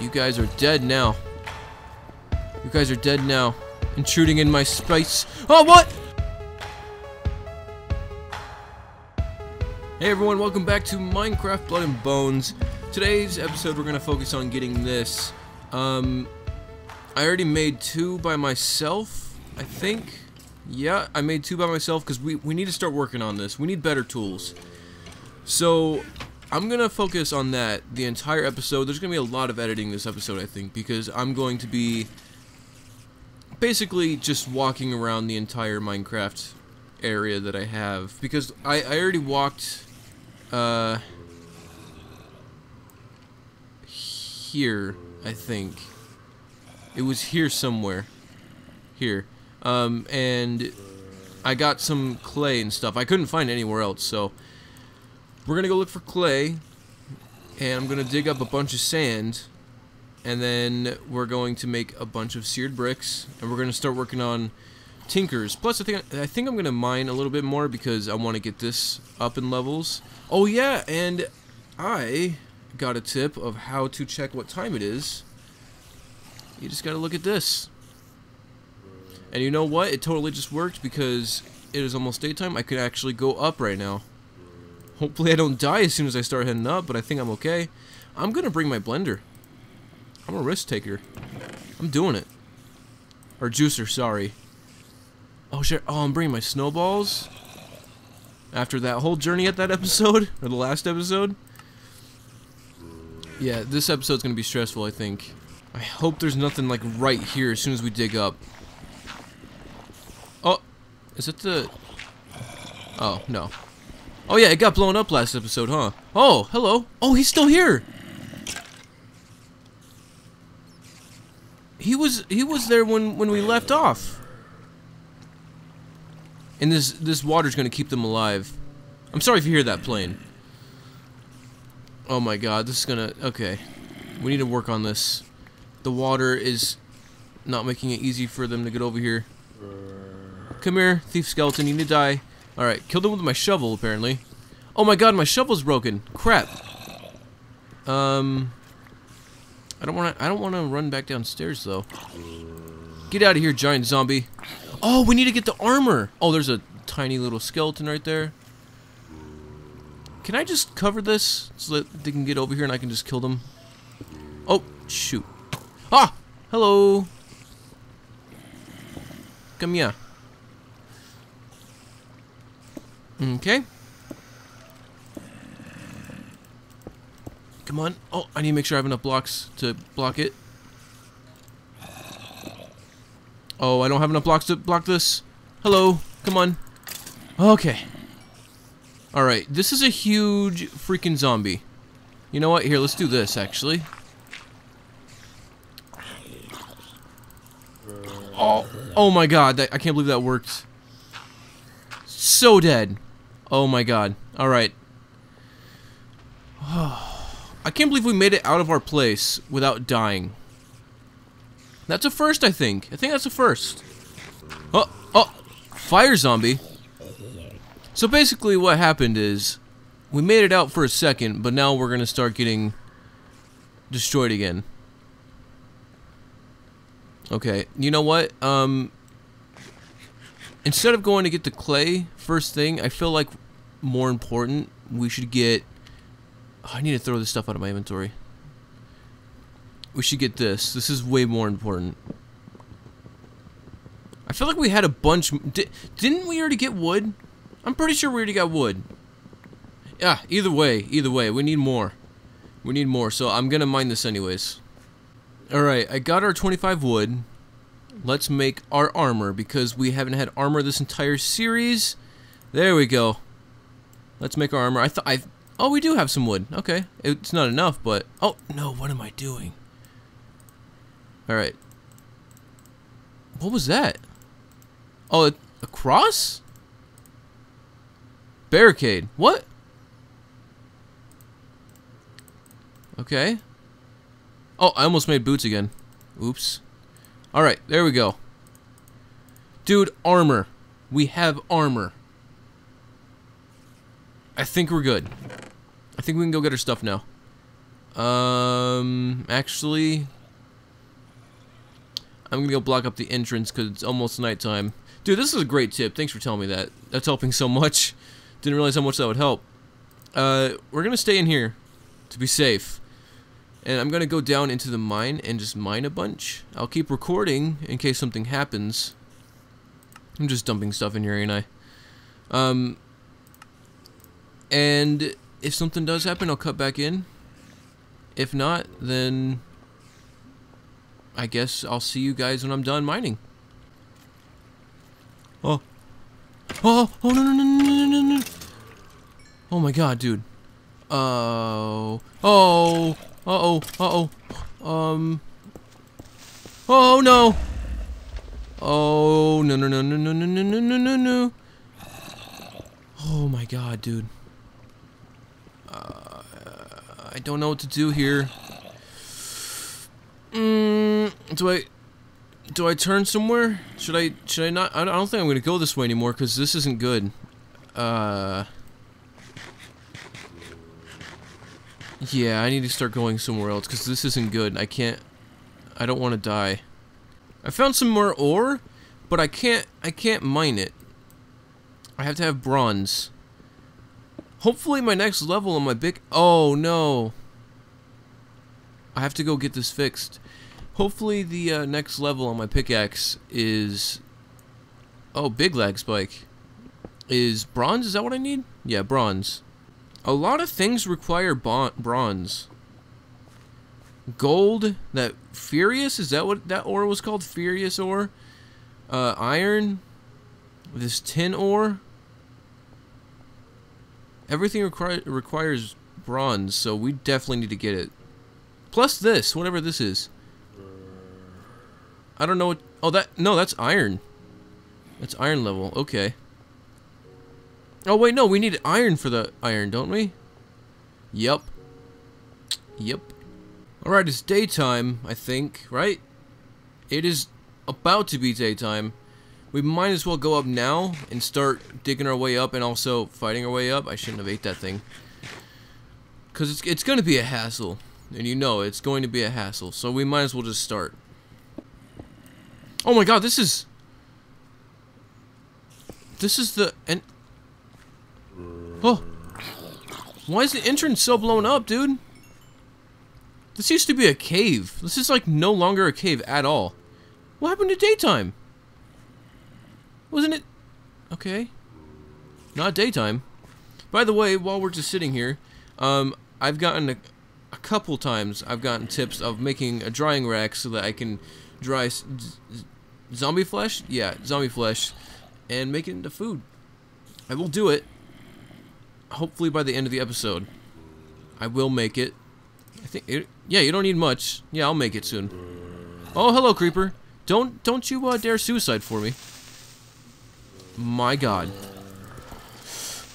You guys are dead now. You guys are dead now. Intruding in my space. Oh, what? Hey everyone, welcome back to Minecraft Blood and Bones. Today's episode we're going to focus on getting this. Um, I already made two by myself, I think. Yeah, I made two by myself because we, we need to start working on this. We need better tools. So, I'm going to focus on that the entire episode. There's going to be a lot of editing this episode, I think, because I'm going to be basically just walking around the entire Minecraft area that I have. Because I, I already walked, uh, here, I think. It was here somewhere. Here. Um, and I got some clay and stuff. I couldn't find anywhere else, so we're gonna go look for clay, and I'm gonna dig up a bunch of sand, and then we're going to make a bunch of seared bricks, and we're gonna start working on tinkers. Plus, I think I think I'm gonna mine a little bit more because I want to get this up in levels. Oh yeah, and I got a tip of how to check what time it is. You just gotta look at this. And you know what? It totally just worked because it is almost daytime. I could actually go up right now. Hopefully I don't die as soon as I start heading up, but I think I'm okay. I'm gonna bring my blender. I'm a risk taker. I'm doing it. Or juicer, sorry. Oh shit, oh I'm bringing my snowballs. After that whole journey at that episode, or the last episode. Yeah, this episode's gonna be stressful, I think. I hope there's nothing like right here as soon as we dig up. Oh, is it the... Oh, no. Oh yeah, it got blown up last episode, huh? Oh, hello. Oh, he's still here. He was he was there when when we left off. And this this water's gonna keep them alive. I'm sorry if you hear that plane. Oh my god, this is gonna okay. We need to work on this. The water is not making it easy for them to get over here. Come here, thief skeleton, you need to die. Alright, killed him with my shovel, apparently. Oh my god, my shovel's broken. Crap. Um... I don't want to. I don't want to run back downstairs though. Get out of here, giant zombie! Oh, we need to get the armor. Oh, there's a tiny little skeleton right there. Can I just cover this so that they can get over here and I can just kill them? Oh, shoot! Ah, hello. Come here. Okay. Come on. Oh, I need to make sure I have enough blocks to block it. Oh, I don't have enough blocks to block this. Hello. Come on. Okay. Alright, this is a huge freaking zombie. You know what? Here, let's do this, actually. Oh, oh my god. That, I can't believe that worked. So dead. Oh my god. Alright. I can't believe we made it out of our place without dying. That's a first, I think. I think that's a first. Oh, oh, fire zombie. So basically what happened is we made it out for a second, but now we're going to start getting destroyed again. Okay, you know what? Um, instead of going to get the clay first thing, I feel like more important, we should get Oh, I need to throw this stuff out of my inventory. We should get this. This is way more important. I feel like we had a bunch... Di didn't we already get wood? I'm pretty sure we already got wood. Yeah, either way, either way, we need more. We need more, so I'm gonna mine this anyways. Alright, I got our 25 wood. Let's make our armor, because we haven't had armor this entire series. There we go. Let's make our armor. I thought I Oh, we do have some wood. Okay. It's not enough, but... Oh, no, what am I doing? Alright. What was that? Oh, a, a cross? Barricade. What? Okay. Oh, I almost made boots again. Oops. Alright, there we go. Dude, armor. We have armor. I think we're good. I think we can go get our stuff now. Um, actually, I'm gonna go block up the entrance because it's almost nighttime. Dude, this is a great tip. Thanks for telling me that. That's helping so much. Didn't realize how much that would help. Uh, we're gonna stay in here to be safe. And I'm gonna go down into the mine and just mine a bunch. I'll keep recording in case something happens. I'm just dumping stuff in here, ain't I? Um, and if something does happen, I'll cut back in. If not, then I guess I'll see you guys when I'm done mining. Oh. Oh, oh, no, no, no, no, no, no. Oh my god, dude. Oh. Oh. Uh-oh. Uh-oh. Um. Oh, no. Oh, no, no, no, no, no, no, no, no, no, no, no. Oh my god, dude. Uh, I don't know what to do here. Mm, do I do I turn somewhere? Should I should I not? I don't think I'm gonna go this way anymore because this isn't good. Uh. Yeah, I need to start going somewhere else because this isn't good. I can't. I don't want to die. I found some more ore, but I can't. I can't mine it. I have to have bronze. Hopefully, my next level on my big. Oh no. I have to go get this fixed. Hopefully the uh, next level on my pickaxe is... Oh, big lag spike. Is bronze? Is that what I need? Yeah, bronze. A lot of things require bronze. Gold, that Furious, is that what that ore was called? Furious ore? Uh, iron, this tin ore. Everything requir requires bronze, so we definitely need to get it. Plus this, whatever this is. I don't know what... Oh, that... No, that's iron. That's iron level. Okay. Oh, wait, no. We need iron for the iron, don't we? Yep. Yep. Alright, it's daytime, I think, right? It is about to be daytime. We might as well go up now and start digging our way up and also fighting our way up. I shouldn't have ate that thing. Because it's, it's going to be a hassle. And you know it's going to be a hassle. So we might as well just start. Oh my god, this is... This is the... And... Oh! Why is the entrance so blown up, dude? This used to be a cave. This is like no longer a cave at all. What happened to daytime? Wasn't it... Okay. Not daytime. By the way, while we're just sitting here, um, I've gotten a, a couple times I've gotten tips of making a drying rack so that I can dry zombie flesh. Yeah, zombie flesh, and make it into food. I will do it. Hopefully by the end of the episode, I will make it. I think. It, yeah, you don't need much. Yeah, I'll make it soon. Oh, hello, creeper. Don't don't you uh, dare suicide for me. My God.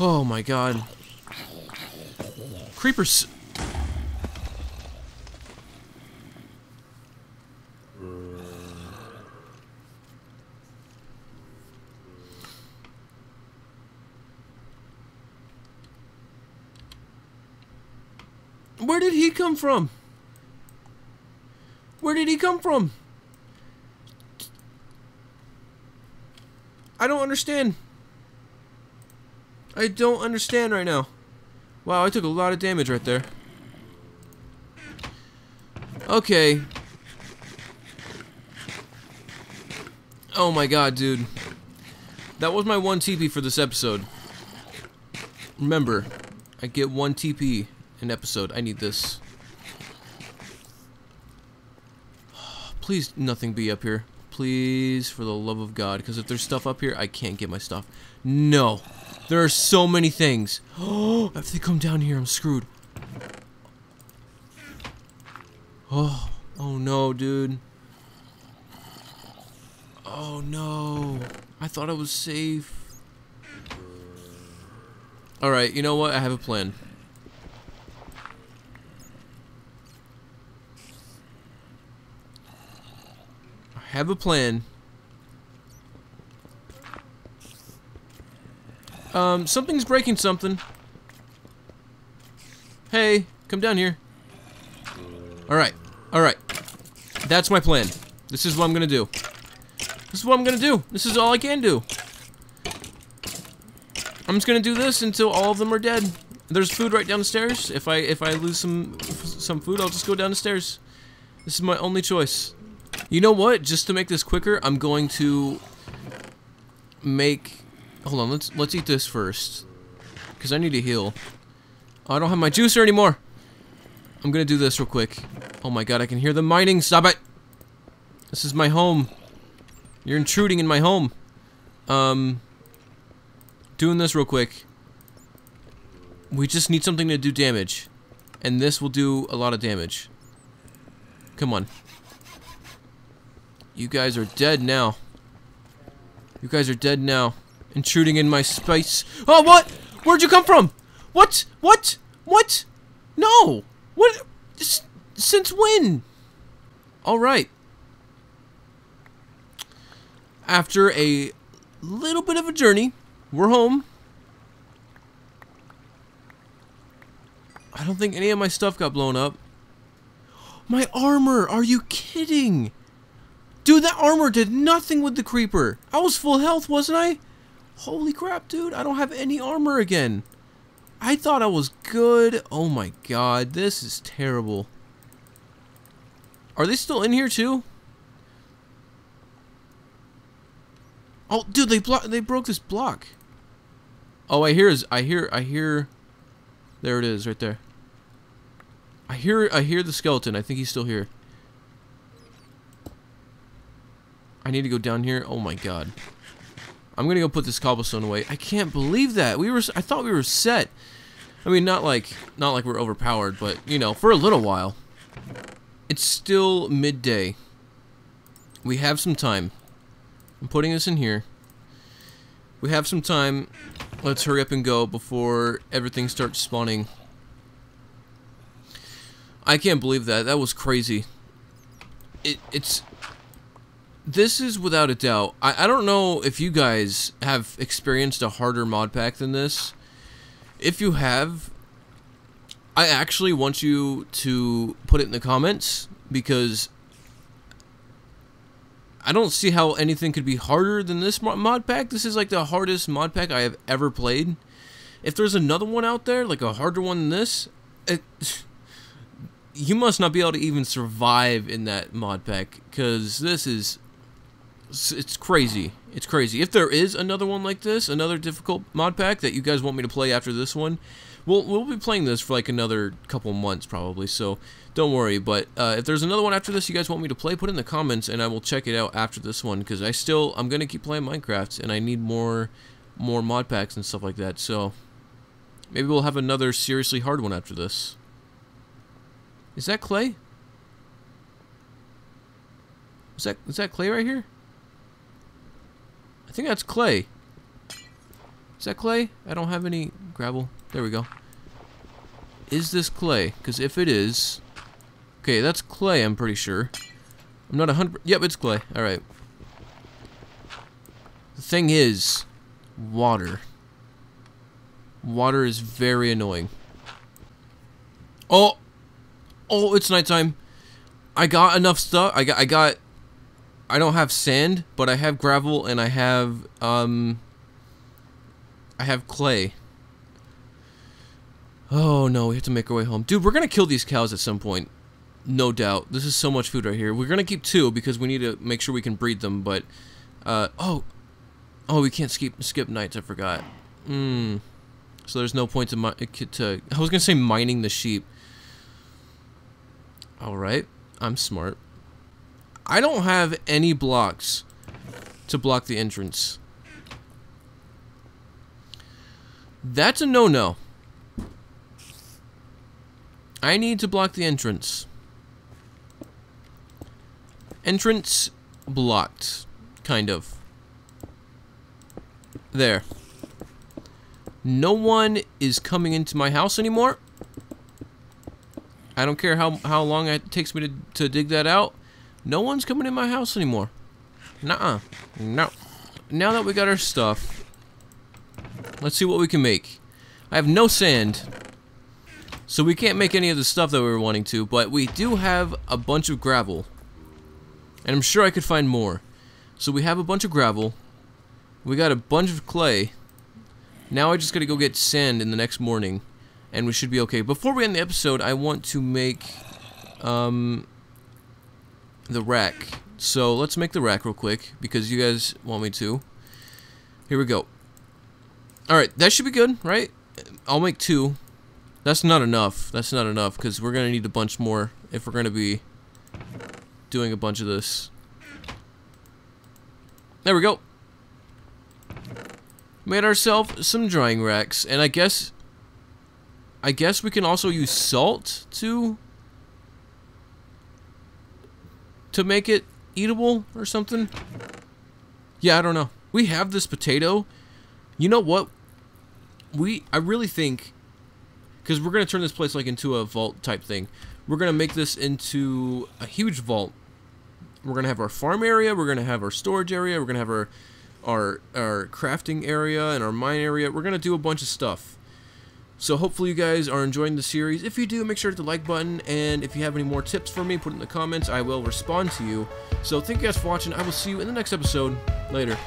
Oh my God. Creepers. Where did he come from? Where did he come from? I don't understand. I don't understand right now. Wow, I took a lot of damage right there. Okay. Oh my god, dude. That was my one TP for this episode. Remember, I get one TP an episode. I need this. Please, nothing be up here. Please, for the love of God. Because if there's stuff up here, I can't get my stuff. No. There are so many things. Oh, if they come down here, I'm screwed. Oh, oh no, dude. Oh no. I thought I was safe. Alright, you know what? I have a plan. Have a plan. Um, something's breaking something. Hey, come down here. Alright. Alright. That's my plan. This is what I'm gonna do. This is what I'm gonna do. This is all I can do. I'm just gonna do this until all of them are dead. There's food right down the stairs. If I if I lose some some food, I'll just go down the stairs. This is my only choice. You know what? Just to make this quicker, I'm going to make. Hold on. Let's let's eat this first, because I need to heal. Oh, I don't have my juicer anymore. I'm gonna do this real quick. Oh my god, I can hear the mining. Stop it. This is my home. You're intruding in my home. Um, doing this real quick. We just need something to do damage. And this will do a lot of damage. Come on. You guys are dead now. You guys are dead now. Intruding in my space. Oh, what? Where'd you come from? What? What? What? No! What? S since when? Alright. After a little bit of a journey, we're home. I don't think any of my stuff got blown up. My armor! Are you kidding? Dude, that armor did nothing with the creeper. I was full health, wasn't I? Holy crap, dude. I don't have any armor again. I thought I was good. Oh my god, this is terrible. Are they still in here too? Oh, dude, they blo they broke this block. Oh, I hear is I hear I hear there it is right there. I hear I hear the skeleton. I think he's still here. I need to go down here. Oh my god. I'm gonna go put this cobblestone away. I can't believe that. We were I thought we were set. I mean not like not like we're overpowered, but you know, for a little while. It's still midday. We have some time. I'm putting this in here. We have some time. Let's hurry up and go before everything starts spawning. I can't believe that. That was crazy. It, it's... This is without a doubt. I, I don't know if you guys have experienced a harder mod pack than this. If you have, I actually want you to put it in the comments because I don't see how anything could be harder than this mod pack. This is like the hardest mod pack I have ever played. If there's another one out there, like a harder one than this, it, you must not be able to even survive in that mod pack because this is it's crazy. It's crazy. If there is another one like this, another difficult mod pack that you guys want me to play after this one, we'll we'll be playing this for like another couple months probably. So don't worry. But uh, if there's another one after this you guys want me to play, put in the comments and I will check it out after this one because I still I'm gonna keep playing Minecraft and I need more more mod packs and stuff like that. So maybe we'll have another seriously hard one after this. Is that clay? Is that is that clay right here? I think that's clay. Is that clay? I don't have any gravel. There we go. Is this clay? Because if it is... Okay, that's clay, I'm pretty sure. I'm not a hundred... Yep, it's clay. Alright. The thing is... Water. Water is very annoying. Oh! Oh, it's nighttime. I got enough stuff. I got... I got... I don't have sand, but I have gravel and I have, um... I have clay. Oh no, we have to make our way home. Dude, we're gonna kill these cows at some point. No doubt. This is so much food right here. We're gonna keep two because we need to make sure we can breed them, but... Uh, oh! Oh, we can't skip, skip nights, I forgot. Hmm. So there's no point to, to... I was gonna say mining the sheep. Alright. I'm smart. I don't have any blocks to block the entrance. That's a no-no. I need to block the entrance. Entrance blocked. Kind of. There. No one is coming into my house anymore. I don't care how, how long it takes me to, to dig that out. No one's coming in my house anymore. Nuh-uh. No. Now that we got our stuff, let's see what we can make. I have no sand. So we can't make any of the stuff that we were wanting to, but we do have a bunch of gravel. And I'm sure I could find more. So we have a bunch of gravel. We got a bunch of clay. Now I just gotta go get sand in the next morning. And we should be okay. Before we end the episode, I want to make um, the rack. So let's make the rack real quick because you guys want me to. Here we go. Alright, that should be good, right? I'll make two. That's not enough. That's not enough because we're going to need a bunch more if we're going to be doing a bunch of this. There we go. Made ourselves some drying racks and I guess I guess we can also use salt to to make it eatable or something. Yeah, I don't know. We have this potato. You know what? We I really think because we're going to turn this place like into a vault type thing. We're going to make this into a huge vault. We're going to have our farm area, we're going to have our storage area, we're going to have our our our crafting area and our mine area. We're going to do a bunch of stuff. So hopefully you guys are enjoying the series. If you do, make sure to hit the like button, and if you have any more tips for me, put in the comments. I will respond to you. So thank you guys for watching. I will see you in the next episode. Later.